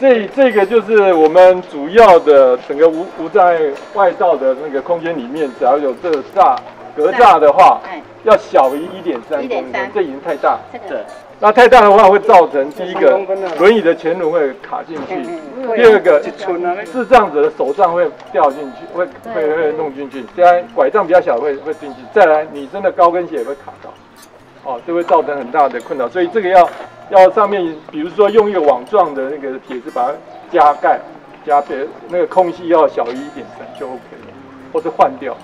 这这个就是我们主要的整个无无障碍外道的那个空间里面，只要有这个栅隔栅的话，哎，要小于一点三公分，这已经太大。这个。对，那太大的话会造成第一个轮椅的前轮会卡进去，嗯第二个一寸啊，智障者的手杖会掉进去，会会会弄进去，这样拐杖比较小会会进去。再来，你真的高跟鞋也会卡到，哦，这会造成很大的困扰。所以这个要要上面，比如说用一个网状的那个铁丝把它加盖，加别那个空隙要小于一点三就 OK 了，或者换掉。